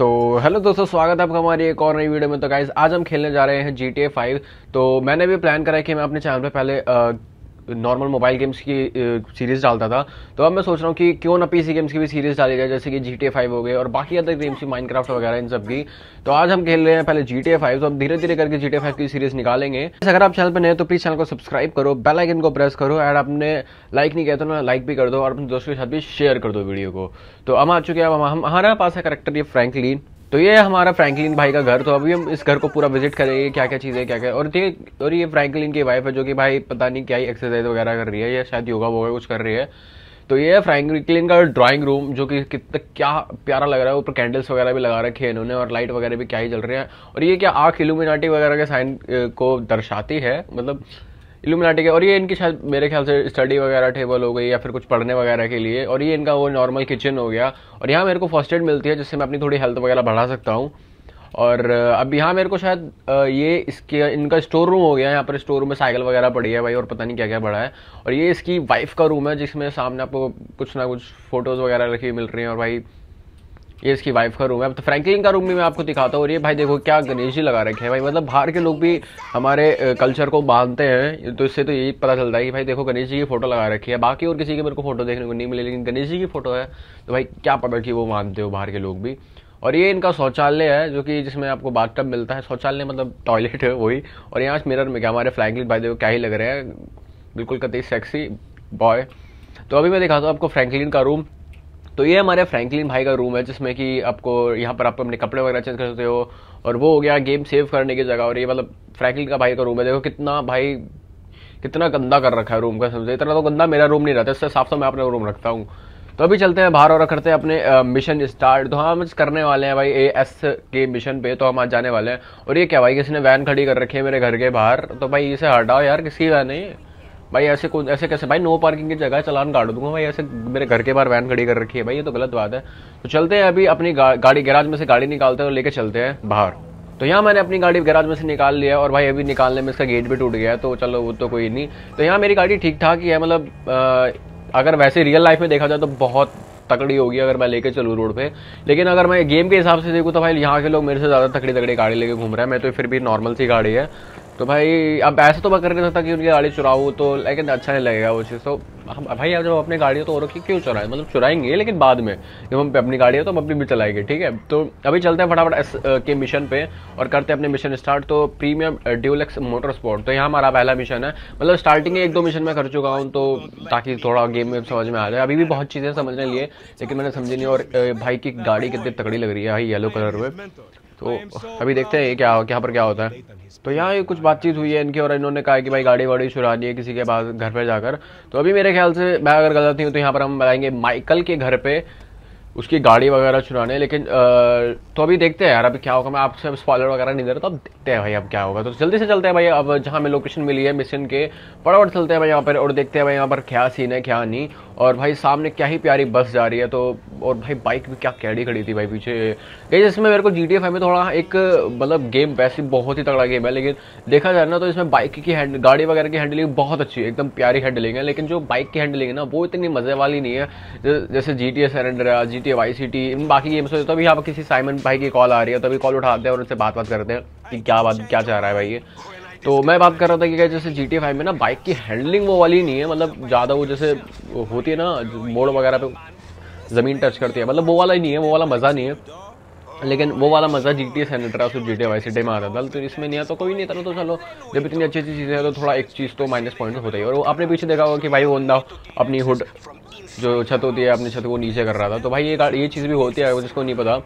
तो हेलो दोस्तों, स्वागत है आपका हमारी एक और नई वीडियो में। तो गाइज़ आज हम खेलने जा रहे हैं जी टी फाइव तो मैंने भी प्लान करा है कि मैं अपने चैनल पे पहले नॉर्मल मोबाइल गेम्स की सीरीज़ डालता था। तो अब मैं सोच रहा हूँ कि क्यों ना पीसी गेम्स की भी सीरीज़ डाली जाए, जैसे कि जी टी फाइव हो गए और बाकी अदर गेम्स की माइनक्राफ्ट वगैरह, इन सब की। तो आज हम खेल रहे हैं पहले जी टी फाइव तो अब धीरे धीरे करके जी टी फाइव की सीरीज़ निकालेंगे। अगर आप चैनल पर नए तो प्लीज़ चैनल को सब्सक्राइब करो बेल आइकन को प्रेस करो एंड आपने लाइक नहीं किया तो ना लाइक भी कर दो, और अपने दोस्तों के साथ भी शेयर कर दो वीडियो को। तो हम आ चुके हैं हमारे पास है करेक्टर ये फ्रैंकलिन तो ये हमारा फ्रैंकलिन भाई का घर तो अभी हम इस घर को पूरा विज़िट करेंगे क्या क्या चीज़ें क्या क्या और ये और ये फ्रैंकलिन की वाइफ है, जो कि भाई पता नहीं क्या ही एक्सरसाइज वगैरह कर रही है, या शायद योगा वोगा कुछ कर रही है। तो ये है फ्रैंकलिन का ड्राइंग रूम जो कि कितना, क्या प्यारा लग रहा है, ऊपर कैंडल्स वगैरह भी लगा रखे हैं इन्होंने, और लाइट वगैरह भी क्या ही चल रही है। और ये क्या आँख इल्यूमिनाटी वगैरह के साइन को दर्शाती है मतलब इल्यूमिनाटी के, और ये इनकी शायद मेरे ख्याल से स्टडी वगैरह टेबल हो गई या फिर कुछ पढ़ने वगैरह के लिए, और ये इनका वो नॉर्मल किचन हो गया। और यहाँ मेरे को फ़र्स्ट एड मिलती है, जिससे मैं अपनी थोड़ी हेल्थ वगैरह बढ़ा सकता हूँ। और अब यहाँ मेरे को शायद ये इसके, इनका स्टोर रूम हो गया यहाँ पर स्टोर रूम में साइकिल वगैरह पड़ी है भाई, और पता नहीं क्या क्या पड़ा है। और ये इसकी वाइफ का रूम है, जिसमें सामने आपको कुछ ना कुछ फ़ोटोज़ वगैरह रखी मिल रही हैं। और भाई ये इसकी वाइफ का रूम है। अब तो फ्रैंकलिन का रूम भी मैं आपको दिखाता हूँ और ये भाई देखो क्या गणेश जी लगा रखे हैं भाई। मतलब बाहर के लोग भी हमारे कल्चर को मानते हैं तो इससे तो यही पता चलता है कि भाई देखो गणेश जी की फ़ोटो लगा रखी है। बाकी और किसी की मेरे को फ़ोटो देखने को नहीं मिली, लेकिन गणेश जी की फ़ोटो है तो भाई क्या पता कि वो मानते हो बाहर के लोग भी। और ये इनका शौचालय है, जो कि जिसमें आपको बाथटब मिलता है। शौचालय मतलब टॉयलेट है वही। और यहाँ मिरर में क्या हमारे फ्रैंकलिन भाई देखो क्या ही लग रहे हैं। बिल्कुल कतई सेक्सी बॉय तो अभी मैं दिखाता हूँ आपको फ्रैंकलिन का रूम तो ये हमारे फ्रैंकलिन भाई का रूम है, जिसमें कि आपको यहाँ पर आप अपने कपड़े वगैरह चेंज कर सकते हो, और वो हो गया गेम सेव करने की जगह, और ये मतलब फ्रैंकलिन का भाई का रूम है। देखो कितना भाई, कितना गंदा कर रखा है रूम का समझे। इतना तो गंदा मेरा रूम नहीं रहता, इससे साफ़ तो मैं अपना रूम रखता हूँ। तो अभी चलते हैं बाहर और करते हैं अपने मिशन स्टार्ट तो हम करने वाले हैं भाई ए एस के मिशन पे तो हम आज जाने वाले हैं। और ये क्या भाई, किसी ने वैन खड़ी कर रखी है मेरे घर के बाहर? तो भाई इसे हटाओ यार, किसकी वैन है भाई ऐसे कुछ ऐसे कैसे? भाई नो पार्किंग की जगह है चलान काट दूँगा भाई ऐसे मेरे घर के बाहर वैन खड़ी कर रखी है भाई ये तो गलत बात है। तो चलते हैं अभी अपनी गा, गाड़ी गैराज में से गाड़ी निकालते हैं और लेके चलते हैं बाहर। तो यहाँ मैंने अपनी गाड़ी गैराज में से निकाल लिया और भाई अभी निकालने में इसका गेट भी टूट गया है तो चलो वो तो कोई नहीं। तो यहाँ मेरी गाड़ी ठीक ठाक ही है मतलब अगर वैसे रियल लाइफ में देखा जाए तो बहुत तकड़ी होगी अगर मैं लेके चलूँ रोड पे। लेकिन अगर मैं गेम के हिसाब से देखूँ तो भाई यहाँ के लोग मेरे से ज़्यादा तकड़ी तकड़ी गाड़ी लेके घूम रहे हैं। मैं तो फिर भी नॉर्मल सी गाड़ी है। तो भाई, अब ऐसा तो मैं कर नहीं सकता कि उनकी गाड़ी चुराऊँ तो लेकिन अच्छा नहीं लगेगा वो चीज़। तो हम, भाई, अब जब अपनी गाड़ी हो तो और की क्यों चुराए? मतलब चुराएँगे लेकिन बाद में। जब हम अपनी गाड़ी है तो हम अपनी भी चलाएँगे, ठीक है? तो अभी चलते हैं फटाफट एस के मिशन पे और करते हैं अपने मिशन स्टार्ट तो प्रीमियम ड्यूलेक्स मोटर स्पोर्ट तो यहाँ हमारा पहला मिशन है। मतलब स्टार्टिंग एक दो मिशन में कर चुका हूँ तो ताकि थोड़ा गेम में समझ में आ जाए। अभी भी बहुत चीज़ें समझने लिए, लेकिन मैंने समझी नहीं और भाई की गाड़ी कितनी तकड़ी लग रही है, भाई येलो कलर में। तो अभी देखते हैं ये क्या हो यहाँ पर क्या होता है। तो यहाँ ये कुछ बातचीत हुई है इनकी और इन्होंने कहा कि भाई गाड़ी वाड़ी चुरानी है किसी के पास घर पर जाकर। तो अभी मेरे ख्याल से मैं अगर गलत नहीं हूँ तो यहाँ पर हम बताएँगे माइकल के घर पे उसकी गाड़ी वगैरह चुराने लेकिन आ, तो अभी देखते हैं यार अभी क्या होगा। मैं आपसे अब स्पॉलर वगैरह नहीं दे रहा तो अब देखते हैं भाई अब क्या होगा। तो जल्दी से चलते हैं भाई अब जहाँ हमें लोकेशन मिली है मिशन के फटाफट चलते हैं भाई यहाँ पर और देखते हैं भाई यहाँ पर क्या सीन है क्या नहीं। और भाई सामने क्या ही प्यारी बस जा रही है तो और भाई बाइक भी क्या कैडी खड़ी थी भाई पीछे। गई इसमें मेरे को जी टी में थोड़ा एक मतलब गेम वैसे बहुत ही तगड़ा गेम है, लेकिन देखा जाए ना तो इसमें बाइक की हैंड गाड़ी वगैरह की हैंडलिंग बहुत अच्छी है, एकदम प्यारी हैंडलिंग है, लेकिन जो बाइक की हैंडलिंग है ना, वो इतनी मज़े वाली नहीं है। जैसे जी टी सरेंडर है G T Y C T इन बाकी गेम्स तो तभी यहाँ पर किसी साइमन भाई की कॉल आ रही है तो अभी कॉल उठाते हैं और उनसे बात बात करते हैं कि क्या बात, क्या चाह रहा है भाई ये। तो मैं बात कर रहा था कि जैसे जी टी फाइव में ना बाइक की हैंडलिंग वो वाली नहीं है मतलब ज़्यादा वो जैसे होती है ना मोड़ वगैरह पे ज़मीन टच करती है मतलब वो वाला ही नहीं है वो वाला मज़ा नहीं है। लेकिन वो वाला मज़ा जी टी सैनिट्रा से जी टी वाई सी में आता था तो इसमें नहीं आता तो कोई नहीं था तो चलो जब इतनी अच्छी अच्छी चीज़ें हैं तो थोड़ा एक चीज़ तो माइनस पॉइंट होता ही और वो आपने पीछे देखा होगा कि भाई वो बंदा अपनी हुड जो छत होती है अपनी छत को नीचे कर रहा था तो भाई ये गाड़ी ये चीज़ भी होती है जिसको नहीं पता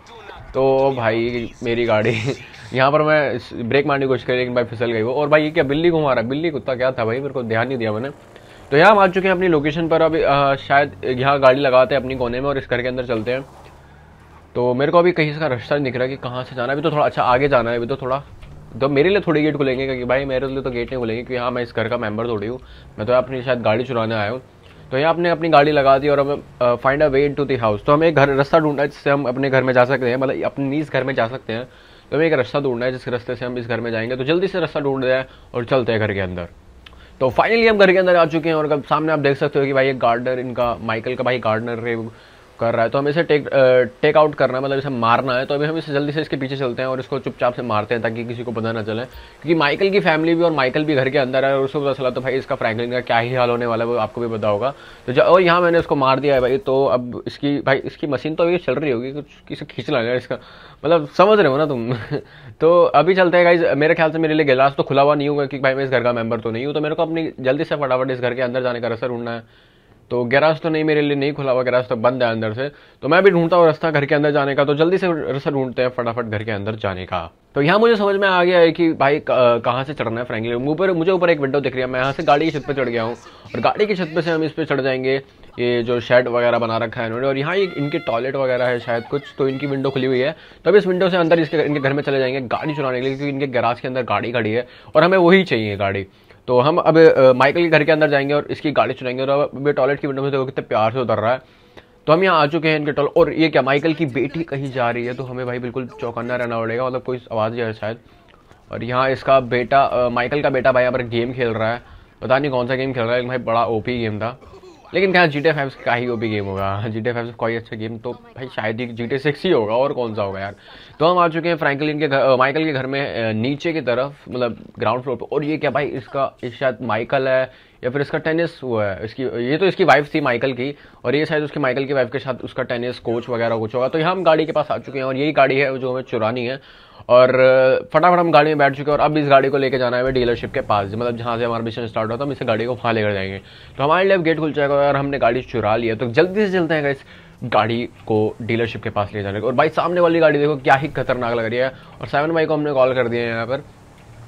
तो भाई मेरी गाड़ी यहाँ पर मैं ब्रेक मारने की कोशिश करी लेकिन भाई फिसल गई वो। और भाई ये क्या बिल्ली घुमा रहा बिल्ली कुत्ता क्या था भाई? मेरे को ध्यान नहीं दिया मैंने। तो यहाँ हम आ चुके हैं अपनी लोकेशन पर। अभी शायद यहाँ गाड़ी लगाते हैं अपनी कोने में और इस घर के अंदर चलते हैं। तो मेरे को अभी कहीं इसका रास्ता नहीं दिख रहा कि कहाँ से जाना है। अभी तो थोड़ा अच्छा आगे जाना है। अभी तो थोड़ा तो मेरे लिए थोड़ी गेट खुलेंगे, क्योंकि भाई मेरे लिए तो गेट नहीं खुलेंगे, क्योंकि हाँ मैं इस घर का मेंबर थोड़ी हूँ। मैं तो अपनी शायद गाड़ी चुराने आया हूँ। तो यहाँ आपने अपनी गाड़ी लगा दी और हमें find a way in to the house तो हमें एक घर, रास्ता ढूंढना है जिससे हम अपने घर में जा सकते हैं मतलब अपनी इस घर में जा सकते हैं। तो हमें एक रास्ता ढूंढना है, जिस रास्ते से हम इस घर में जाएँगे तो जल्दी से रास्ता ढूंढ हैं और चलते हैं घर के अंदर। तो फाइनली हम घर के अंदर आ चुके हैं और सामने आप देख सकते हो कि भाई एक गार्डनर इनका माइकल का भाई गार्डनर है। कर रहा है। तो हमें इसे टेक टेक आउट करना है मतलब इसे मारना है। तो अभी हम इसे जल्दी से इसके पीछे चलते हैं और इसको चुपचाप से मारते हैं ताकि किसी को पता ना चले। क्योंकि माइकल की फैमिली भी और माइकल भी घर के अंदर है और उसको पता चला तो भाई इसका फ्रैंकलिन का क्या ही हाल होने वाला है, वो आपको भी पता होगा। तो जब और यहाँ मैंने इसको मार दिया है भाई तो अब इसकी, भाई इसकी मशीन तो अभी चल रही होगी, कुछ किसी खींच लाना इसका। मतलब समझ रहे हो ना तुम? तो अभी चलते हैं गाइज़ मेरे ख्याल से मेरे लिए गिलास तो खुला हुआ नहीं होगा कि भाई मैं इस घर का मेंबर तो नहीं हूँ तो मेरे को अपनी, जल्दी से फटाफट इस घर के अंदर जाने का रसर ढूंढना है। तो गैराज तो नहीं मेरे लिए नहीं खुला हुआ, गैराज तो बंद है अंदर से। तो मैं भी ढूंढता हूँ रास्ता घर के अंदर जाने का तो जल्दी से रास्ता ढूंढते हैं फटाफट घर के अंदर जाने का। तो यहाँ मुझे समझ में आ गया है कि भाई कहाँ से चढ़ना है फ्रेंकली। ऊपर मुझे ऊपर एक विंडो दिख रही है, मैं यहाँ से गाड़ी की छत पर चढ़ गया हूँ। और गाड़ी की छत पर से हम इस पर चढ़ जाएँगे। ये जो शेड वगैरह बना रखा है इन्होंने, और यहाँ इनके टॉयलेट वगैरह है शायद कुछ तो इनकी विंडो खुली हुई है। तो अब इस विंडो से अंदर इसके, इनके घर में चले जाएँगे गाड़ी चुराने के लिए, क्योंकि इनके गैराज के अंदर गाड़ी खड़ी है, और हमें वही चाहिए गाड़ी। तो हम अब माइकल के घर के अंदर जाएँगे और इसकी गाड़ी चुनाएँगे और अब टॉयलेट की विंडो में देखो कितने प्यार से उतर रहा है। तो हम यहाँ आ चुके हैं इनके टॉल और ये क्या, माइकल की बेटी कहीं जा रही है? तो हमें भाई बिल्कुल चौकन्ना रहना पड़ेगा मतलब कोई आवाज़ ही है शायद। और यहाँ इसका बेटा माइकल का बेटा भाई यहाँ पर गेम खेल रहा है। पता नहीं कौन सा गेम खेल रहा है भाई बड़ा ओपी गेम था। लेकिन क्या जी टी फाइव का ही वो भी गेम होगा। जी टी फाइव कोई अच्छा गेम तो भाई शायद ही जी टी सिक्स ही होगा और कौन सा होगा यार। तो हम आ चुके हैं फ्रैंकलिन के घर माइकल के घर में नीचे की तरफ़ मतलब ग्राउंड फ्लोर पर और ये क्या भाई इसका शायद माइकल है या फिर इसका टेनिस वो है, इसकी, ये तो इसकी वाइफ थी माइकल की, और ये शायद उसकी माइकल की वाइफ के साथ उसका टेनिस कोच वगैरह कुछ होगा। तो यहाँ हम गाड़ी के पास आ चुके हैं, और यही गाड़ी है जो हमें चुरानी है। और, फटाफट हम गाड़ी में बैठ चुके हैं, और अब इस गाड़ी को लेकर जाना है डीलरशिप के पास। मतलब जहाँ से हमारा मिशन स्टार्ट होता है हम इस गाड़ी को वहाँ लेकर जाएँगे। तो हमारे लिए गेट खुल जाएगा, और हमने गाड़ी चुरा लिया तो जल्दी से चलते हैं इस गाड़ी को डीलरशिप के पास ले जाने और भाई सामने वाली गाड़ी देखो, क्या ही खतरनाक लग रही है। और सेवन भाई को हमने कॉल कर दिया है यहाँ पर।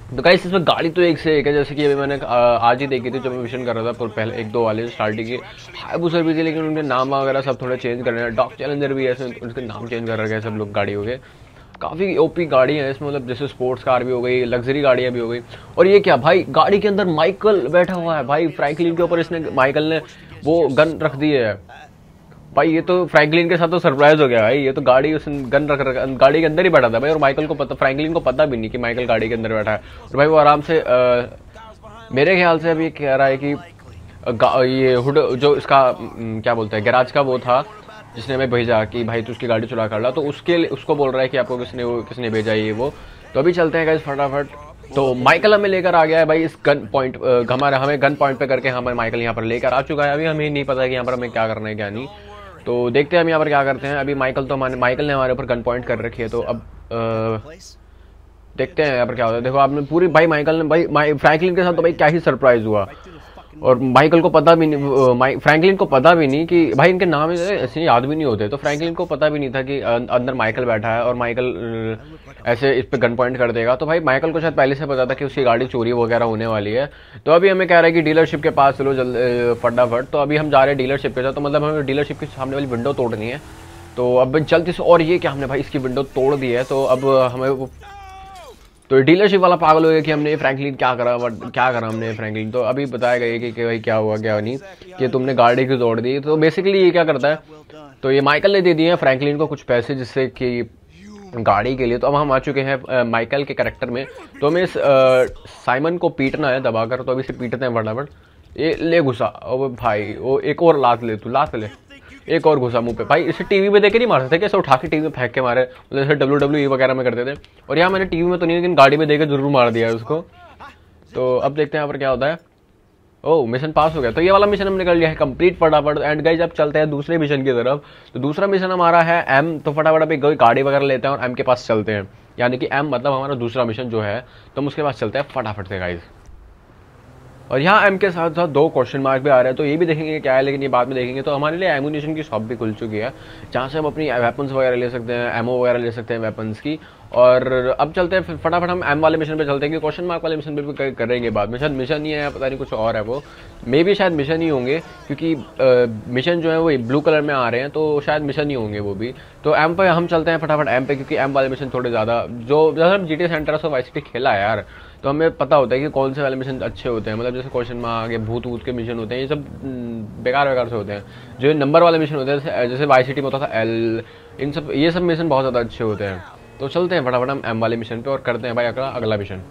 तो गाइस इसमें गाड़ी तो एक से एक है, जैसे कि अभी मैंने आज ही देखी थी जब मैं मिशन कर रहा था, पर पहले एक दो वाले स्टार्टिंग की हाई बुसर भी थी, लेकिन उनके नाम वगैरह सब थोड़े चेंज कर रहे हैं। डॉक चैलेंजर भी ऐसे उनके नाम चेंज कर रखे हैं सब लोग गाड़ी हो गए काफ़ी ओपी गाड़ी है इसमें मतलब जैसे स्पोर्ट्स कार भी हो गई लग्जरी गाड़ियाँ भी हो गई। और ये क्या भाई, गाड़ी के अंदर माइकल बैठा हुआ है। भाई फ्रैंकलिन के ऊपर इसने माइकल ने वो गन रख दी है। भाई ये तो फ्रैंकलिन के साथ तो सरप्राइज़ हो गया भाई। ये तो गाड़ी उसने गन रख रखा गाड़ी के अंदर ही बैठा था भाई और माइकल को पता फ्रैंकलिन को पता भी नहीं कि माइकल गाड़ी के अंदर बैठा है। और भाई वो आराम से आ, मेरे ख्याल से अभी कह रहा है कि ये हुड जो इसका क्या बोलते हैं गैराज का वो था जिसने हमें भेजा कि भाई तू उसकी गाड़ी चुरा कर ला। तो उसके उसको बोल रहा है कि आपको किसने वो किसने भेजा ये वो। तो अभी चलते हैं गाइस फटाफट। तो माइकल हमें लेकर आ गया है भाई इस गन पॉइंट हमारे हमें गन पॉइंट पे करके हमें माइकल यहाँ पर लेकर आ चुका है। अभी हमें नहीं पता कि यहाँ पर हमें क्या करना है क्या नहीं। तो देखते हैं हम यहाँ पर क्या करते हैं। अभी माइकल तो हमारे माइकल ने हमारे ऊपर गन पॉइंट कर रखी है तो अब आ, देखते हैं यहाँ पर क्या होता है। देखो आपने पूरी भाई माइकल ने भाई फ्रैंकलिन के साथ तो भाई क्या ही सरप्राइज़ हुआ। और माइकल को पता भी नहीं फ्रैंकलिन को पता भी नहीं कि भाई इनके नाम ऐसे याद भी नहीं होते। तो फ्रैंकलिन को पता भी नहीं था कि अंदर माइकल बैठा है और माइकल ऐसे इस पर गन पॉइंट कर देगा। तो भाई माइकल को शायद पहले से पता था कि उसकी गाड़ी चोरी वगैरह होने वाली है। तो अभी हमें कह रहा है कि डीलरशिप के पास चलो जल्द फटाफट। तो अभी हम जा रहे हैं डीलरशिप के साथ। तो मतलब हमें डीलरशिप के सामने वाली विंडो तोड़नी है। तो अब जल्दी से और ये क्या हमने भाई इसकी विंडो तोड़ दी है? तो अब हमें तो डीलरशिप वाला पागल हो गया कि हमने फ्रैंकलिन क्या करा बट क्या करा हमने फ्रैंकलिन तो अभी बताया गया कि, कि भाई क्या हुआ क्या नहीं कि तुमने गाड़ी की जोड़ दी। तो बेसिकली ये क्या करता है तो ये माइकल ने दे दिए हैं फ्रैंकलिन को कुछ पैसे जिससे कि गाड़ी के लिए। तो अब हम आ चुके हैं माइकल के करेक्टर में। तो हमें इस साइमन को पीटना है दबाकर। तो अभी से पीटते हैं फटाफट ये ले घुसा। ओ भाई वो एक और लात ले तू लात ले। एक और घुसा मुँह पे। भाई, इसे टीवी में देखे नहीं मार सकते कैसे उठा के टीवी में फेंक के मारे। मतलब जैसे डब्ल्यू डब्ल्यू वगैरह में करते थे। और यहाँ मैंने टीवी में तो नहीं, लेकिन गाड़ी में देखे ज़रूर मार दिया उसको। तो अब देखते हैं यहाँ पर क्या होता है। ओ मिशन पास हो गया। तो ये वाला मिशन हमने कर लिया है कंप्लीट फटाफट। एंड गाइज़ अब चलते हैं दूसरे मिशन की तरफ़। तो दूसरा मिशन हमारा है एम तो फटाफट अभी गाड़ी वगैरह लेते हैं और एम के पास चलते हैं। यानी कि एम मतलब हमारा दूसरा मिशन जो है तो हम उसके पास चलते हैं फटाफट से गाइज़ और यहाँ एम के साथ साथ दो क्वेश्चन मार्क भी आ रहे हैं तो ये भी देखेंगे क्या है, लेकिन ये बाद में देखेंगे। तो हमारे लिए एमुनेशन की शॉप भी खुल चुकी है, जहाँ से हम अपनी वेपन्स वगैरह ले सकते हैं एमओ वगैरह ले सकते हैं वेपन्स की। और अब चलते हैं, फिर फटाफट हम एम वाले मिशन पे चलते हैं कि क्वेश्चन मार्क वाले मिशन पे भी करेंगे बाद में। शायद मिशन नहीं है पता नहीं कुछ और है वो। मे भी शायद मिशन ही होंगे, क्योंकि मिशन जो है वो ब्लू कलर में आ रहे हैं तो शायद मिशन ही होंगे वो भी। तो एम पे हम चलते हैं फटाफट एम पे, क्योंकि एम वाले मिशन थोड़े ज़्यादा, जो हम जी टी सेंटर ऑफ़ आई खेला है यार तो हमें पता होता है कि कौन से वाले मिशन अच्छे होते हैं। मतलब जैसे क्वेश्चन में आगे भूत वूत के मिशन होते हैं ये सब हम्म, बेकार बेकार से होते हैं। जो नंबर वाले मिशन होते हैं जैसे वाई सी में होता था एल इन सब ये सब मिशन बहुत ज़्यादा अच्छे होते हैं। तो चलते हैं फटाफट हम एम वाले मिशन पर और करते हैं भाई अगला अगला मिशन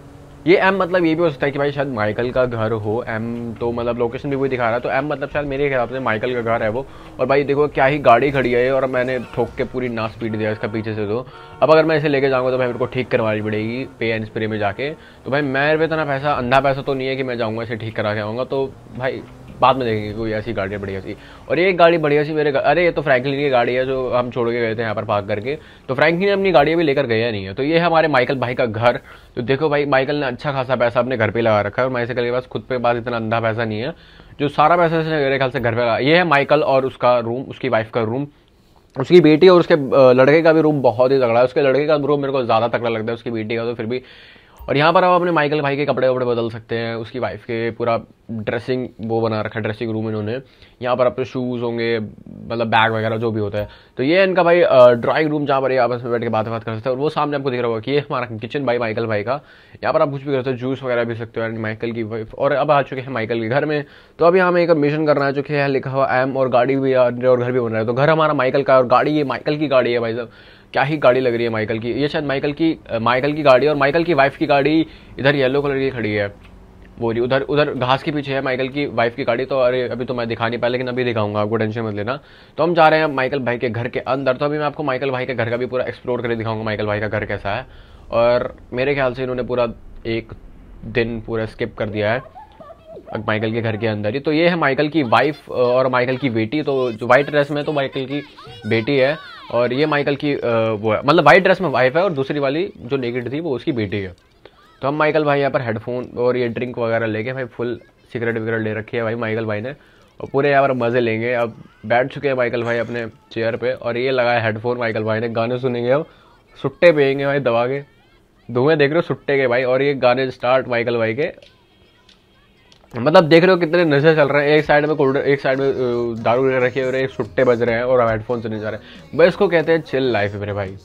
ये एम मतलब ये भी हो सकता है कि भाई शायद माइकल का घर हो एम तो मतलब लोकेशन भी वही दिखा रहा है। तो एम मतलब शायद मेरे हिसाब से माइकल का घर है वो। और भाई देखो, क्या ही गाड़ी खड़ी है और मैंने ठोक के पूरी ना स्पीड दिया इसका पीछे से तो। अब अगर मैं इसे लेके जाऊँगा तो भाई मेरे को ठीक करवानी पड़ेगी पे एंड स्प्रे में जाके। तो भाई मेरे पे इतना पैसा, अंधा पैसा तो नहीं है कि मैं जाऊँगा इसे ठीक करा के आऊँगा। तो भाई बाद में देखेंगे कोई ऐसी गाड़ी बढ़िया सी। और एक गाड़ी बढ़िया सी मेरे अरे, ये तो फ्रैंकलिन की गाड़ी है जो हम छोड़ के गए थे यहाँ पर पार्क करके। तो फ्रैंकलिन अपनी गाड़ी भी लेकर गया नहीं है। तो ये है हमारे माइकल भाई का घर। तो देखो भाई माइकल ने अच्छा खासा पैसा अपने घर पे लगा रखा है और माइकल के पास खुद पे पास इतना अंधा पैसा नहीं है। जो सारा पैसा इसने मेरे ख्याल से घर पर लगा ये है माइकल और उसका रूम उसकी वाइफ का रूम उसकी बेटी और उसके लड़के का भी रूम बहुत ही तगड़ा है। उसके लड़के का रूम मेरे को ज़्यादा तगड़ा लगता है, उसकी बेटी का। तो फिर भी और यहाँ पर आप अपने माइकल भाई के कपड़े वपड़े बदल सकते हैं, उसकी वाइफ के पूरा ड्रेसिंग वो बना रखा है ड्रेसिंग रूम इन्होंने। यहाँ पर अपने शूज़ होंगे मतलब बैग वगैरह जो भी होता है। तो ये इनका भाई ड्राइंग रूम जहाँ पर ये आपस में बैठ के बात बात कर सकते हैं। और वो सामने आपको दिख रहा होगा कि ये हमारा किचन भाई माइकल भाई का। यहाँ पर आप कुछ भी कर सकते हो जूस वगैरह भी सकते हो एंड माइकल की वाइफ और अब आ चुके हैं माइकल के घर में। तो अभी हमें एक मिशन करना है, जो कि है लिखा हुआ एम और गाड़ी भी और घर भी बन रहा है। तो घर हमारा माइकल का और गाड़ी ये माइकल की गाड़ी है भाई साहब। क्या ही गाड़ी लग रही है माइकल की। ये शायद माइकल की माइकल की गाड़ी और माइकल की वाइफ की गाड़ी इधर येलो कलर की खड़ी है। वो रही, उधर उधर घास के पीछे है माइकल की वाइफ की गाड़ी तो अरे, अभी तो मैं दिखा नहीं पाया, लेकिन अभी दिखाऊँगा, आपको टेंशन मत लेना। तो हम जा रहे हैं माइकल भाई के घर के अंदर। तो अभी मैं आपको माइकल भाई के घर का भी पूरा एक्सप्लोर करके दिखाऊँगा माइकल भाई का घर कैसा है। और मेरे ख्याल से इन्होंने पूरा एक दिन पूरा स्किप कर दिया है माइकल के घर के अंदर ही। तो ये है माइकल की वाइफ और माइकल की बेटी। तो जो वाइट ड्रेस में तो माइकल की बेटी है। और ये माइकल की वो है। मतलब वाइट ड्रेस में वाइफ है और दूसरी वाली जो नेगेट थी वो उसकी बेटी है। तो हम माइकल भाई यहाँ पर हेडफोन और ये ड्रिंक वगैरह लेके भाई फुल सिगरेट वगैरह ले रखी है भाई माइकल भाई ने। और पूरे यहाँ पर मज़े लेंगे। अब बैठ चुके हैं माइकल भाई अपने चेयर पे और ये लगाया हेडफोन माइकल भाई ने। गाने सुनेंगे अब। सुट्टे पियेंगे भाई दबा के। धुएँ देख रहे हो सुट्टे के भाई। और ये गाने स्टार्ट माइकल भाई के। मतलब देख रहे हो कितने नशे चल रहे हैं। एक साइड में कोल्ड एक साइड में दारू रखे और एक सुट्टे बज रहे हैं और हेडफोन से नहीं जा रहे। हैं बस इसको कहते हैं चिल लाइफ मेरे भाई।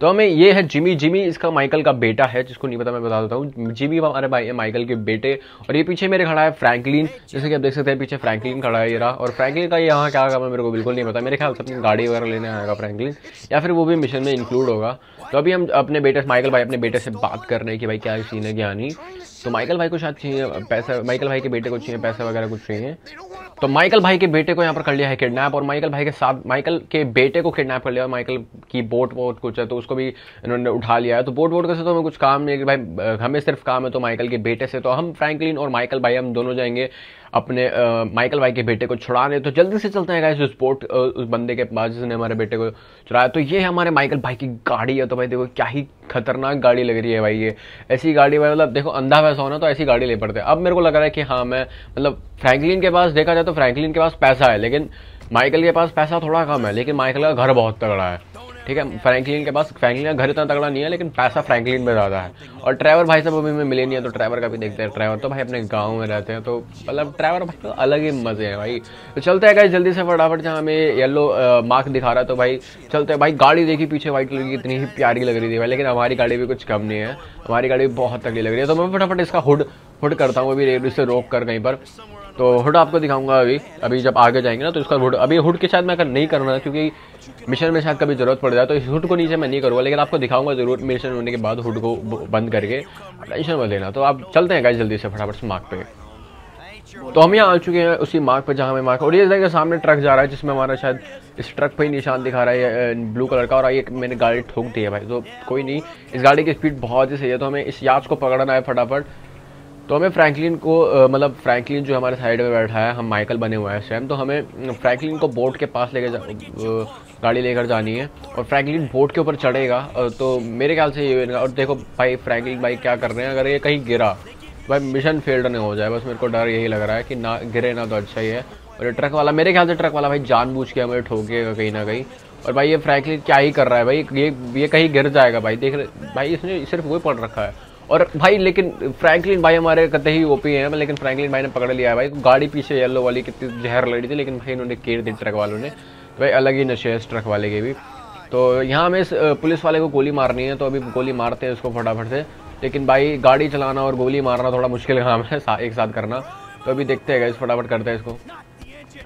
तो हमें ये है जिमी। जिमी इसका माइकल का बेटा है, जिसको नहीं पता, मैं बता देता हूँ। जिमी हमारे भाई है माइकल के बेटे। और ये पीछे मेरे खड़ा है फ्रैंकलिन, जैसे कि आप देख सकते हैं, पीछे फ्रैंकलिन खड़ा है ये रहा। और फ्रैंकलिन का यहाँ क्या काम है, मेरे को बिल्कुल नहीं पता। मेरे ख्याल से अपनी गाड़ी वगैरह लेने आएगा फ्रैंकलिन, या फिर वो भी मिशन में इंक्लूड होगा। तो अभी हम अपने बेटे, माइकल भाई अपने बेटे से बात कर रहे हैं कि भाई क्या सीन है, क्या नहीं। तो माइकल भाई को शायद चाहिए पैसा, माइकल भाई के बेटे को चाहिए, पैसा वगैरह कुछ चाहिए। तो माइकल भाई के बेटे को यहाँ पर कर लिया है किडनैप और माइकल भाई के साथ, माइकल के बेटे को किडनैप कर लिया माइकल की बोट वोट कुछ है तो उसको भी इन्होंने उठा लिया है। तो बोट वोट का से तो हमें कुछ काम नहीं है कि भाई हमें सिर्फ़ काम है तो माइकल के बेटे से। तो हम फ्रैंकलिन और माइकल भाई हम दोनों जाएँगे अपने आ, माइकल भाई के बेटे को छुड़ाने। तो जल्दी से चलते हैं गाइस उस बोट उस बंदे के पास जिसने हमारे बेटे को चुराया। तो ये हमारे माइकल भाई की गाड़ी है। तो भाई देखो क्या ही खतरनाक गाड़ी लग रही है भाई ये। ऐसी गाड़ी भाई मतलब देखो अंधा वैसा होना तो ऐसी गाड़ी ले पड़ते अब मेरे को लग रहा है कि हाँ मैं मतलब फ्रैंकलिन के पास देखा जाए तो फ्रैंकलिन के पास पैसा है लेकिन माइकल के पास पैसा थोड़ा कम है लेकिन माइकल का घर बहुत तगड़ा है। ठीक है फ्रैंकलिन के पास फ्रैंकलिन का घर इतना तगड़ा नहीं है, लेकिन पैसा फ्रैंकलिन में ज़्यादा है। और ड्राइवर भाई साहब अभी में मिले नहीं है तो ड्राइवर का भी देखते हैं। ड्राइवर तो भाई अपने गाँव में रहते हैं तो मतलब ड्राइवर भाई तो अलग ही मज़े हैं भाई। तो चलते हैं जल्दी से फटाफट जहाँ हमें येलो मार्क दिखा रहा है तो भाई चलते हैं। भाई गाड़ी देखी पीछे व्हाइट कलर की, इतनी ही प्यारी लग रही थी भाई, लेकिन हमारी गाड़ी भी कुछ कम नहीं है। हमारी गाड़ी बहुत तगड़ी लग रही है। तो मैं फटाफट इसका हुड हुड करता हूँ, अभी रेड से रोक कर कहीं पर। तो हुड आपको दिखाऊँगा अभी। अभी जब आगे जाएँगे ना तो इसका हुड अभी हुड के साथ मैं अगर नहीं करना, क्योंकि मिशन में शायद कभी ज़रूरत पड़ जाए तो इस हुड को नीचे मैं नहीं करूँगा, लेकिन आपको दिखाऊँगा ज़रूर मिशन होने के बाद हुड को बंद करके। टेंशन मत लेना। तो आप चलते हैं गाइस जल्दी से फटाफट से मार्क पे। तो हम यहाँ आ चुके हैं उसी मार्क पर जहाँ हमें मार्क और ये देखिए सामने ट्रक जा रहा है, जिसमें हमारा शायद इस ट्रक पे ही निशान दिखा रहा है ब्लू कलर का, और ये मैंने गाड़ी ठोक दी है भाई। तो कोई नहीं, इस गाड़ी की स्पीड बहुत ही सही है तो हमें इस याच को पकड़ना है फटाफट। तो हमें फ्रैंकलिन को मतलब फ्रैंकलिन जो हमारे साइड में बैठा है, हम माइकल बने हुए हैं टाइम तो हमें फ्रैंकलिन को बोट के पास लेकर गाड़ी लेकर जानी है और फ्रैंकलिन बोट के ऊपर चढ़ेगा तो मेरे ख्याल से ये और देखो भाई फ्रैंकलिन भाई क्या कर रहे हैं, अगर ये कहीं गिरा, भाई मिशन फेल्ड नहीं हो जाए, बस मेरे को डर यही लग रहा है कि ना गिरे ना तो अच्छा ही है। और ये ट्रक वाला, मेरे ख्याल से ट्रक वाला भाई जानबूझ के हमें ठोकेगा कहीं ना कहीं। और भाई ये फ्रैंकलिन क्या ही कर रहा है भाई, ये ये कहीं गिर जाएगा भाई, देख रहे, भाई इसने सिर्फ़ वही पढ़ रखा है। और भाई, लेकिन फ्रैंकलिन भाई हमारे कते ही ओपी हैं, लेकिन फ्रैंकलिन भाई ने पकड़ लिया है भाई। गाड़ी पीछे येलो वाली कितनी जहर लड़ी थी, लेकिन भाई इन्होंने केर दी ट्रक वालों ने। तो भाई, अलग ही नशे है इस ट्रक वाले के भी। तो यहाँ हमें इस पुलिस वाले को गोली मारनी है तो अभी गोली मारते हैं उसको फटाफट से। लेकिन भाई, गाड़ी चलाना और गोली मारना थोड़ा मुश्किल काम है एक साथ करना। तो अभी देखते हैं इस फटाफट करते हैं इसको।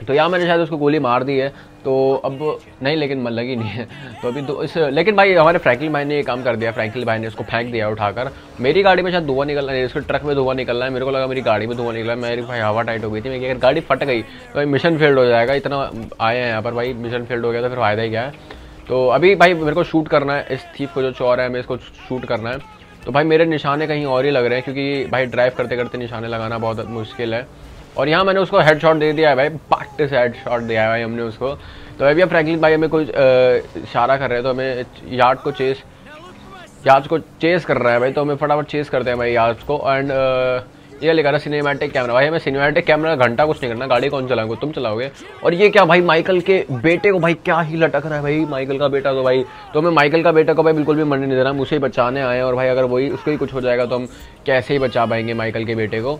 तो यहाँ मैंने शायद उसको गोली मार दी है तो अब नहीं, लेकिन लगी नहीं है। तो अभी तो इस लेकिन भाई, हमारे फ्रैंकलिन भाई ने ये काम कर दिया फ्रैंकलिन भाई ने इसको फेंक दिया उठाकर। मेरी गाड़ी में शायद धुआँ निकल रहा है इसके ट्रक में धुआँ निकल रहा है। मेरे को लगा मेरी गाड़ी में धुआँ निकला है, मेरी भाई हवा टाइट हो गई थी, मेरी अगर गाड़ी फट गई। तो भाई मिशन फेल्ड हो जाएगा, इतना आए हैं यहाँ पर भाई, मिशन फेल्ड हो गया तो फिर फ़ायदा ही क्या है? तो अभी भाई मेरे को शूट करना है, इस थीप को जो चौर है मैं इसको शूट करना है। तो भाई मेरे निशाने कहीं और ही लग रहे हैं, क्योंकि भाई ड्राइव करते करते निशाने लगाना बहुत मुश्किल है। और यहाँ मैंने उसको हेड शॉट दे दिया है भाई पार्ट से हेड शॉट दिया है भाई हमने उसको। तो अभी फ्रैंकलिन भाई हमें कोई इशारा कर रहे हैं तो हमें यार्ड को चेस यार्ड को चेस कर रहा है भाई तो हमें फटाफट चेस करते हैं भाई यार्ड को। एंड ये लिखा रहा सिनेमैटिक कैमरा भाई हमें सिनेमैटिक कैमरा घंटा कुछ नहीं करना, गाड़ी कौन चलाओगे तुम चलाओगे। और ये क्या भाई माइकल के बेटे को भाई क्या ही लटक रहा है भाई माइकल का बेटा तो भाई। तो हमें माइकल का बेटा को भाई बिल्कुल भी मरने नहीं दे रहा हम उसे ही बचाने आए और भाई अगर वही, उसको ही कुछ हो जाएगा तो हम कैसे ही बचा पाएँगे माइकल के बेटे को।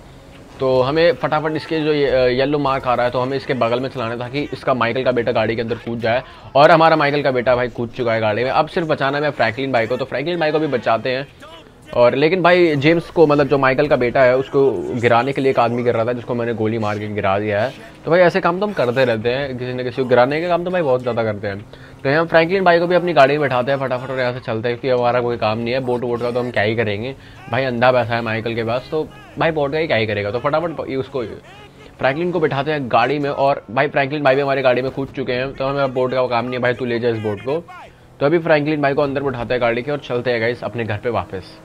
तो हमें फटाफट इसके जो येलो मार्क आ रहा है तो हमें इसके बगल में चलाना था कि इसका माइकल का बेटा गाड़ी के अंदर कूद जाए। और हमारा माइकल का बेटा भाई कूद चुका है गाड़ी में। अब सिर्फ़ बचाना है फ्रैंकलिन भाई को तो फ्रैंकलिन भाई को भी बचाते हैं। और लेकिन भाई जेम्स को मतलब जो माइकल का बेटा है, उसको गिराने के लिए एक आदमी कर रहा था, जिसको मैंने गोली मार के गिरा दिया है। तो भाई ऐसे काम तो हम करते रहते हैं, किसी न किसी को गिराने के काम तो भाई बहुत ज़्यादा करते हैं। तो हम फ्रैंकलिन भाई को भी अपनी गाड़ी में बैठाते हैं फटाफट और यहाँ से चलते हैं, क्योंकि हमारा कोई काम नहीं है, बोट वोट का तो हम क्या ही करेंगे। भाई अंधा पैसा है माइकल के पास तो भाई बोट का ही क्या ही करेगा। तो फटाफट उसको फ्रैंकलिन को बैठाते हैं गाड़ी में और भाई फ्रैंकलिन भाई भी हमारी गाड़ी में कूद चुके हैं तो हमें बोट का काम नहीं है, भाई तू ले जाए इस बोट को। तो अभी फ्रैंकलिन भाई को अंदर बैठाते हैं गाड़ी के और चलते हैं गाइस अपने घर पे वापस।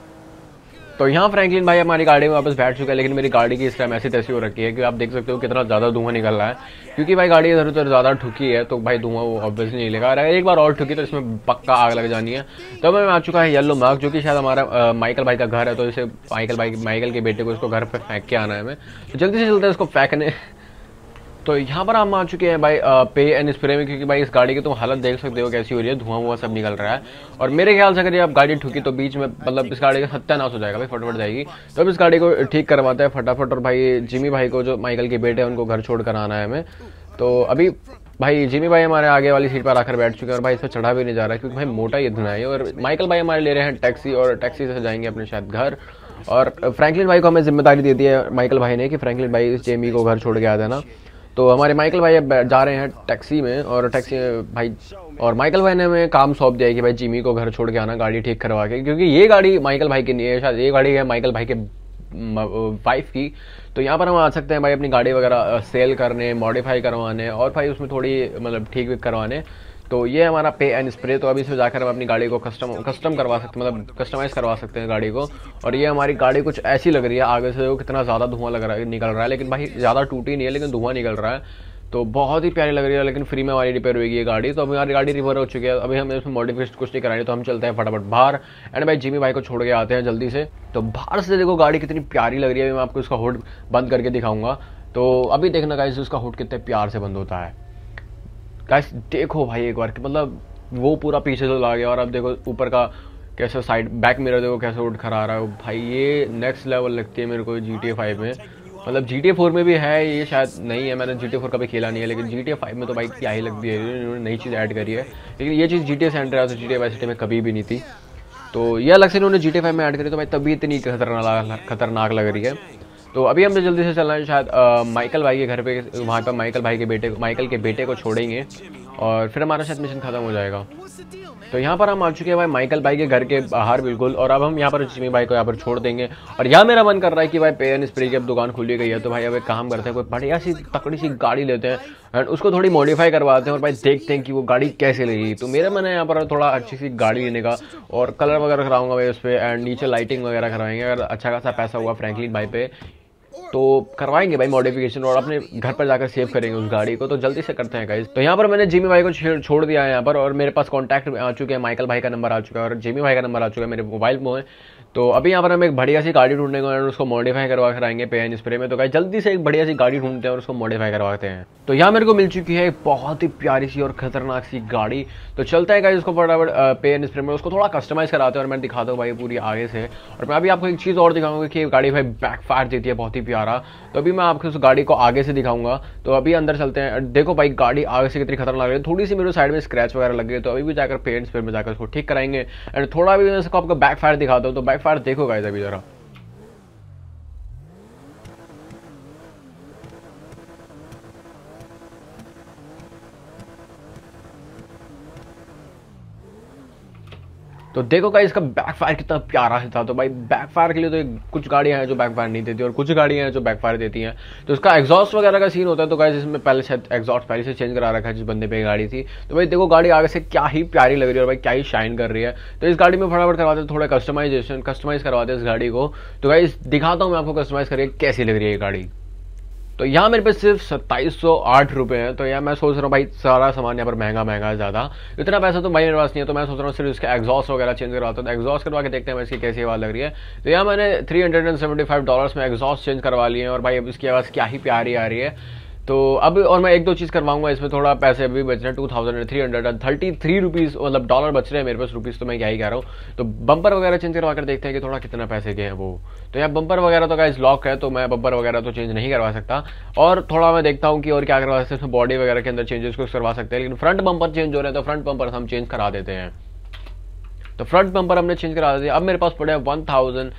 तो यहाँ फ्रैंकलिन भाई हमारी गाड़ी में वापस बैठ चुका है, लेकिन मेरी गाड़ी की इस टाइम ऐसी तैसी हो रखी है कि आप देख सकते हो कितना ज़्यादा धुआँ निकल रहा है। क्योंकि भाई गाड़ी इधर उधर ज़्यादा ठुकी है तो भाई धुआँ वो ऑब्वियसली नहीं लगा। रहा है एक बार और ठुकी तो इसमें पक्का आग लग जानी है। तो मैं आ चुका है येलो मार्ग जो कि शायद हमारा माइकल भाई का घर है तो इसे माइकल भाई माइकल के बेटे को इसको घर पर फेंक के आना है हमें। तो जल्दी से जल्दी हैं, इसको फेंकने। तो यहाँ पर हम आ चुके हैं भाई पे एंड स्प्रे में, क्योंकि भाई इस गाड़ी की तुम हालत देख सकते हो कैसी हो रही है धुआँ हुआ सब निकल रहा है। और मेरे ख्याल से अगर ये आप गाड़ी ठुकी तो बीच में मतलब इस गाड़ी का सत्यानाश हो जाएगा भाई, फटाफट जाएगी। तो अब इस गाड़ी को ठीक करवाते हैं फटाफट, और भाई जिमी भाई को, जो माइकल के बेटे हैं, उनको घर छोड़ कर आना है हमें। तो अभी भाई जिमी भाई हमारे आगे वाली सीट पर आकर बैठ चुके हैं, और भाई इस पर चढ़ा भी नहीं जा रहा क्योंकि भाई मोटा ये धुना है। और माइकल भाई हमारे ले रहे हैं टैक्सी, और टैक्सी से जाएँगे अपने शायद घर। और फ्रैंकलिन भाई को हमें ज़िम्मेदारी दे दी है, माइकल भाई ने, कि फ्रैंकलिन भाई इस जेमी को घर छोड़ के आ देना तो हमारे माइकल भाई अब जा रहे हैं टैक्सी में और टैक्सी में भाई, और माइकल भाई ने हमें काम सौंप दिया कि भाई जिमी को घर छोड़ के आना, गाड़ी ठीक करवा के, क्योंकि ये गाड़ी माइकल भाई की नहीं है, शायद ये गाड़ी है माइकल भाई के वाइफ की। तो यहाँ पर हम आ सकते हैं भाई अपनी गाड़ी वगैरह सेल करने मॉडिफाई करवाने और भाई उसमें थोड़ी मतलब ठीक विक करवाने। तो ये हमारा पे एंड स्प्रे तो अभी इसमें जाकर हम अपनी गाड़ी को कस्टम कस्टम करवा सकते हैं मतलब कस्टमाइज़ करवा सकते हैं गाड़ी को। और ये हमारी गाड़ी कुछ ऐसी लग रही है आगे से, वो कितना ज़्यादा धुआँ लग रहा है, निकल रहा है, लेकिन भाई ज़्यादा टूटी नहीं है, लेकिन धुआँ निकल रहा है। तो बहुत ही प्यारी लग रही है, लेकिन फ्री में हमारी रिपेयर होगी ये गाड़ी। तो अभी हमारी गाड़ी रिपेयर हो चुकी है, अभी हमें इसमें मॉडिफिकेशन कुछ नहीं करानी तो हम चलते हैं फटाफट बाहर। एंड भाई जिमी भाई को छोड़ के आते हैं जल्दी से। तो बाहर से देखो गाड़ी कितनी प्यारी लग रही है, अभी मैं आपको इसका हुड बंद करके दिखाऊँगा। तो अभी देखना गाइस उसका हुड कितने प्यार से बंद होता है। गाइस देखो भाई एक बार कि मतलब वो पूरा पीछे से ला गया और अब देखो ऊपर का कैसे साइड बैक मिरर देखो कैसे उठ खरा रहा है। भाई, ये नेक्स्ट लेवल लगती है मेरे को जी टी फाइव में। मतलब जी टी फोर में भी है ये शायद नहीं है, मैंने जी टी फोर कभी खेला नहीं है, लेकिन जी टी फाइव में तो भाई क्या ही लगती है, इन्होंने नई चीज़ ऐड करी है। लेकिन ये चीज़ जी टी सेंटर है जी टी वाई सिटी में कभी भी नहीं थी। तो ये अलग से इन्होंने जी टी फाइव में ऐड करी तो भाई तभी इतनी खतरनाक खतरनाक लग रही है। तो अभी हमने जल्दी से चलना है, शायद माइकल भाई के घर पे, वहाँ पर माइकल भाई के बेटे, माइकल के बेटे को छोड़ेंगे और फिर हमारा शायद मिशन खत्म हो जाएगा। तो यहाँ पर हम आ चुके हैं भाई माइकल भाई के घर के बाहर बिल्कुल और अब हम यहाँ पर जिमी भाई को यहाँ पर छोड़ देंगे और यहाँ मेरा मन कर रहा है कि भाई पेन स्प्रे की अब दुकान खुली गई है तो भाई अब एक काम करते हैं, कोई बढ़िया सी, तकड़ी सी गाड़ी लेते हैं एंड उसको थोड़ी मॉडिफाई करवाते हैं और भाई देखते हैं कि वो गाड़ी कैसे लेगी। तो मेरा मन है यहाँ पर थोड़ा अच्छी सी गाड़ी लेने का और कलर वगैरह कराऊँगा भाई उस पर एंड नीचे लाइटिंग वगैरह करवाएँगे अगर अच्छा खासा पैसा हुआ फ्रैंकलिन भाई पे तो करवाएँगे भाई मॉडिफिकेशन और अपने घर पर जाकर सेव करेंगे उस गाड़ी को। तो जल्दी से करते हैं गाइज़ तो यहाँ पर मैंने जिमी भाई को छोड़ दिया है यहाँ पर और मेरे पास कॉन्टैक्ट आ चुके हैं। माइकल भाई का नंबर आ चुका है और जिमी भाई का नंबर आ चुका है। मेरे मोबाइल में तो अभी यहाँ पर हम एक बढ़िया सी गाड़ी ढूँढने को और उसको मॉडिफाई करवा कर आएँगे पे एंड स्प्रे में। तो गाइज़ जल्दी से एक बढ़िया सी गाड़ी ढूंढते हैं और उसको मॉडिफाई करवाते हैं। तो यहाँ मेरे को मिल चुकी है एक बहुत ही प्यारी सी और खतरनाक सी गाड़ी। तो चलता है गाइज़ उसको फटाफट पेन स्प्रे में। उसको थोड़ा कस्टमाइज कराते हैं और मैं दिखाता हूँ भाई पूरी आगे से। और मैं अभी आपको एक चीज़ और दिखाऊँगा कि गाड़ी भाई बैक फायर देती है, बहुत ही प्यारा। तो अभी मैं आपको उस गाड़ी को आगे से दिखाऊँगा। तो अभी अंदर चलते हैं। देखो भाई, गाड़ी आगे से कितनी खतरनाक है। थोड़ी सी मेरे साइड में स्क्रैच वगैरह लग गई तो अभी भी जाकर पेन स्प्रे में जाकर उसको ठीक कराएँगे। एंड थोड़ा भी मैं आपको बैक फायर दिखाता हूँ तो बैक फायर देखो गाइज़ अभी ज़रा। तो देखो का इसका बैक फायर कितना प्यारा था। तो भाई बैक फायर के लिए तो कुछ गाड़ियाँ हैं जो बैक फायर नहीं देती, और कुछ गाड़ियाँ हैं जो बैक फायर देती हैं। तो इसका एग्जॉस्ट वगैरह का सीन होता है तो गाइस इसमें पहले से एग्जॉस्ट पहले से चेंज करा रखा है जिस बंदे पे गाड़ी थी। तो भाई, देखो गाड़ी आगे से क्या ही प्यारी लग रही है, और भाई, क्या ही शाइन कर रही है। तो इस गाड़ी में फटाफट करवाते थोड़ा कस्टमाइजेशन कस्टमाइज करवाते हैं इस गाड़ी को। तो भाई दिखाता हूँ मैं आपको कस्टमाइज करिए, कैसी लग रही है ये गाड़ी। तो यहाँ मेरे पे सिर्फ़ सत्ताईस सौ आठ रुपये हैं। तो यहाँ मैं सोच रहा हूँ भाई, सारा सामान यहाँ पर महँगा महँगा है ज़्यादा। इतना पैसा तो भाई मेरे पास नहीं है तो मैं सोच रहा हूँ सिर्फ़ इसका एग्जॉस्ट वगैरह चेंज करवाता हूँ तो एग्जॉस्ट करवा के देखते हैं इसकी कैसी आवाज़ लग रही है। तो यहाँ मैंने three hundred and seventy five dollars में एग्जॉस्ट चेंज करवा लिए हैं और भाई अब इसकी आवाज़ क्या ही प्यारी आ रही है। तो अब और मैं एक दो चीज़ करवाऊँगा, इसमें थोड़ा पैसे अभी बच रहे हैं two thousand three hundred and thirty three rupees मतलब डॉलर बच रहे हैं मेरे पास रुपीज़ तो मैं क्या ही कह रहा हूँ। तो बम्पर वगैरह चेंज करवा कर देखते हैं कि थोड़ा कितना पैसे के हैं वो। तो यार बम्पर वगैरह तो गाइस लॉक है तो मैं बम्पर वगैरह तो चेंज नहीं करवा सकता। और थोड़ा मैं देखता हूँ कि और क्या करवा सकते हैं बॉडी वगैरह के अंदर चेंजेस कुछ करवा सकते हैं, लेकिन फ्रंट बम्पर चेंज हो रहे हैं तो फ्रंट बम्पर हम चेंज करा देते हैं। तो फ्रंट बम्पर हमने चेंज करा दिया। अब मेरे पास पड़े हैं one thousand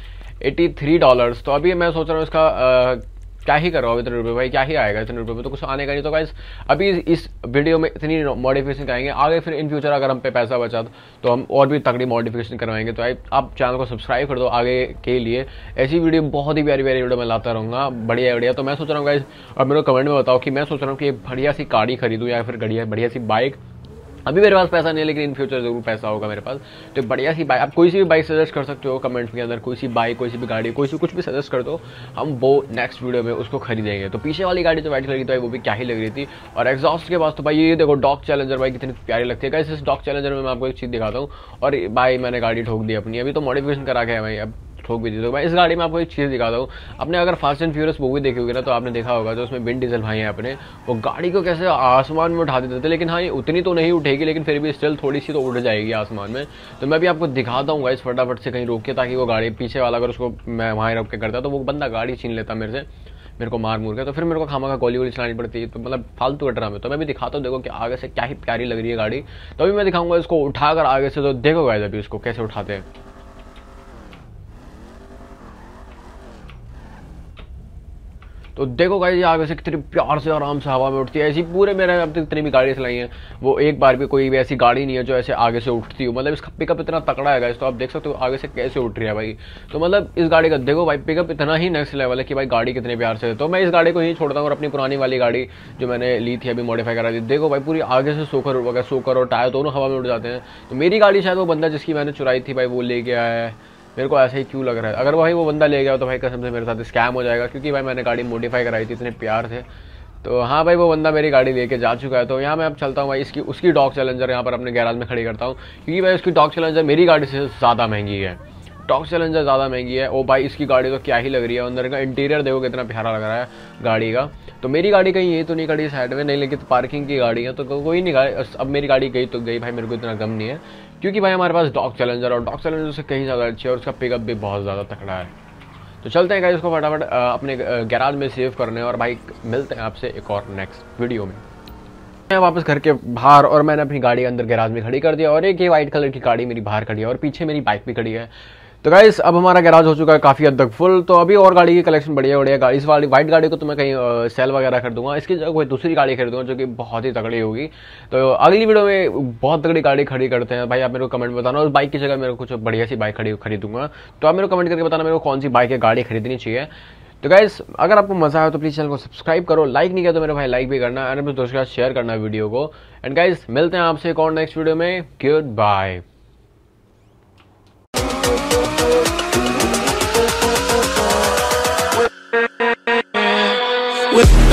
eighty three dollars तो अभी मैं सोच रहा हूँ इसका क्या ही करो इतने रुपये भाई क्या ही आएगा इतने रुपये में तो कुछ आने का नहीं। तो गाइस अभी इस वीडियो में इतनी मॉडिफिकेशन कराएँगे। आगे फिर इन फ्यूचर अगर हम पे पैसा बचा तो हम और भी तगड़ी मॉडिफिकेशन करवाएँगे। तो आप चैनल को सब्सक्राइब कर दो आगे के लिए। ऐसी वीडियो बहुत ही प्यारी प्यारी वीडियो मैं लाता रहूँगा। बढ़िया बढ़िया। तो मैं सोच रहा हूँ गाइस अब मेरे कमेंट में बताओ कि मैं सोच रहा हूँ कि बढ़िया सी गाड़ी खरीदूँ या फिर बढ़िया सी बाइक अभी मेरे पास पैसा नहीं है, लेकिन इन फ्यूचर ज़रूर पैसा होगा मेरे पास। तो बढ़िया सी बाइक आप कोई सी भी बाइक सजेस्ट कर सकते हो कमेंट्स के अंदर, कोई सी बाइक कोई सी भी गाड़ी, कोई सी कुछ भी सजेस्ट कर दो, हम वो नेक्स्ट वीडियो में उसको खरीदेंगे। तो पीछे वाली गाड़ी जो व्हाइट कलर की तो वो भी क्या ही लग रही थी। और एग्जॉस्ट के पास तो भाई ये देखो डॉक चैलेंजर भाई कितनी प्यारी लगती है। इस डॉक चैलेंजर में मैं आपको एक चीज़ दिखाता हूँ। और भाई मैंने गाड़ी ठोक दी अपनी। अभी तो मॉडिफिकेशन करा के भाई। अब ठोक भी दी। तो मैं इस गाड़ी में आपको एक चीज़ दिखाता हूँ। आपने अगर फास्ट एंड फ्यूरियस मूवी देखी होगी ना तो आपने देखा होगा जो उसमें बिन डीजल भाई हैं अपने, वो गाड़ी को कैसे आसमान में उठा देते थे। लेकिन हाँ ये उतनी तो नहीं उठेगी, लेकिन फिर भी स्टिल थोड़ी सी तो उठ जाएगी आसमान में। तो मैं भी आपको दिखाता हूँ इस फटाफट से कहीं रोक के, ताकि वो गाड़ी पीछे वाला अगर उसको मैं वहाँ रोक के करता तो वो बंदा गाड़ी छीन लेता मेरे से, मेरे को मार मूर गया तो फिर मेरे को खामा का गोली वोली चलानी पड़ती है तो मतलब फालतू कटरा में तो मैं भी दिखाता हूँ, देखो कि आगे से क्या ही प्यारी लग रही है गाड़ी। तो अभी मैं दिखाऊँगा इसको, उठाकर आगे से तो देखो गाइस अभी इसको कैसे उठाते हैं। तो देखो गाइस आगे से कितनी प्यार से आराम से हवा में उठती है। ऐसी पूरे मेरे अब तक जितनी भी गाड़ी चलाई हैं, वो एक बार भी कोई भी ऐसी गाड़ी नहीं है जो ऐसे आगे से उठती हो। मतलब इसका पिकअप इतना तकड़ा है गाइस तो आप देख सकते हो आगे से कैसे उठ रही है भाई। तो मतलब इस गाड़ी का देखो भाई पिकअप इतना ही नेक्स्ट लेवल है कि भाई गाड़ी कितने प्यार से। तो मैं इस गाड़ी को ही छोड़ता हूँ और अपनी पुरानी वाली गाड़ी जो मैंने ली थी अभी मॉडिफाई करा दी। देखो भाई, पूरी आगे से सोकर वगैरह सोकर और टायर दोनों हवा में उठ जाते हैं तो मेरी गाड़ी शायद वो बंदा जिसकी मैंने चुराई थी भाई, वो ले गया है। मेरे को ऐसा ही क्यों लग रहा है? अगर भाई वो बंदा ले गया तो भाई कसम से मेरे साथ स्कैम हो जाएगा, क्योंकि भाई मैंने गाड़ी मॉडिफाई कराई थी, इतने प्यार से तो हाँ भाई, वो बंदा मेरी गाड़ी लेके जा चुका है तो यहाँ मैं अब चलता हूँ भाई, इसकी, उसकी डॉग चैलेंजर यहाँ पर अपने गैराज में खड़ी करता हूँ, क्योंकि भाई उसकी डॉग चैलेंजर मेरी गाड़ी से ज़्यादा महँगी है। टॉक चैलेंजर ज़्यादा महँगी है, ओ भाई इसकी गाड़ी तो क्या ही लग रही है, अंदर का इंटीरियर देखो कितना प्यारा लग रहा है गाड़ी का। तो मेरी गाड़ी कहीं ये तो नहीं खड़ी, साइड में नहीं, लेकिन तो पार्किंग की गाड़ी है तो कोई नहीं गाड़ी अब मेरी गाड़ी गई तो गई, भाई मेरे को इतना गम नहीं है। क्योंकि भाई हमारे पास डॉक चैलेंजर और डॉक चैलेंजर से कहीं ज़्यादा अच्छी है और उसका पिकअप भी बहुत ज़्यादा तकड़ा है। तो चलते हैं गाइज़ उसको फटाफट अपने गैराज में सेव करने और भाई मिलते हैं आपसे एक और नेक्स्ट वीडियो में। मैं वापस घर के बाहर और मैंने अपनी गाड़ी अंदर गैराज में खड़ी कर दिया और एक ये वाइट कलर की गाड़ी मेरी बाहर खड़ी है और पीछे मेरी बाइक भी खड़ी है। तो गाइस अब हमारा गैराज हो चुका है काफ़ी हद तक फुल तो अभी और गाड़ी की कलेक्शन बढ़िया बढ़िया इस वाली व्हाइट गाड़ी को तो मैं कहीं सेल वगैरह कर दूँगा। इसकी जगह कोई दूसरी गाड़ी खरीदूँगा जो कि बहुत ही तगड़ी होगी। तो अगली वीडियो में बहुत तगड़ी गाड़ी खड़ी करते हैं। भाई, आप मेरे को कमेंट बताना। उस बाइक की जगह मेरे को कुछ बढ़िया सी बाइक खड़ी, खरीदूँगा। तो आप मेरे को कमेंट करके बताना मेरे को कौन सी बाइक है गाड़ी खरीदनी चाहिए। तो गाइस अगर आपको मज़ा आया तो प्लीज़ चैनल को सब्सक्राइब करो। लाइक नहीं किया तो मेरे भाई लाइक भी करना। एंड अपने दोस्तों के साथ शेयर करना वीडियो को। एंड गाइस मिलते हैं आपसे एक और नेक्स्ट वीडियो में। Good bye with